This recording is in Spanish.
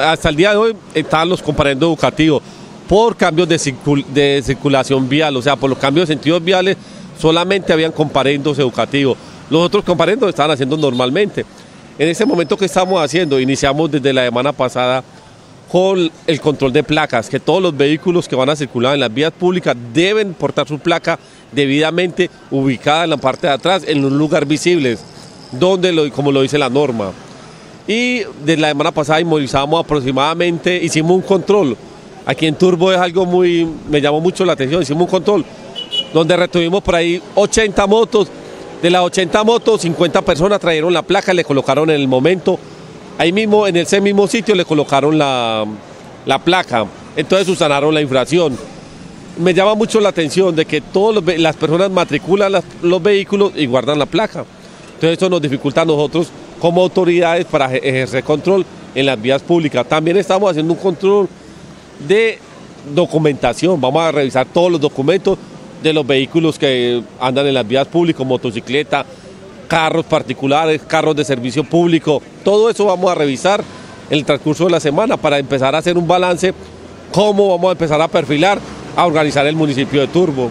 Hasta el día de hoy están los comparendos educativos por cambios de, circulación vial, o sea, por los cambios de sentidos viales solamente habían comparendos educativos. Los otros comparendos estaban haciendo normalmente. En ese momento que estamos haciendo, iniciamos desde la semana pasada con el control de placas, que todos los vehículos que van a circular en las vías públicas deben portar su placa debidamente ubicada en la parte de atrás, en un lugar visible, donde lo, como lo dice la norma. Y desde la semana pasada inmovilizábamos aproximadamente, hicimos un control. Aquí en Turbo es algo muy, me llamó mucho la atención, hicimos un control donde retuvimos por ahí 80 motos. De las 80 motos, 50 personas trajeron la placa, le colocaron en el momento. Ahí mismo, en ese mismo sitio, le colocaron la, placa. Entonces subsanaron la infracción. Me llama mucho la atención de que todas las personas matriculan los vehículos y guardan la placa. Entonces eso nos dificulta a nosotros como autoridades para ejercer control en las vías públicas. También estamos haciendo un control de documentación. Vamos a revisar todos los documentos de los vehículos que andan en las vías públicas, motocicleta, carros particulares, carros de servicio público. Todo eso vamos a revisar en el transcurso de la semana para empezar a hacer un balance, cómo vamos a empezar a perfilar, a organizar el municipio de Turbo.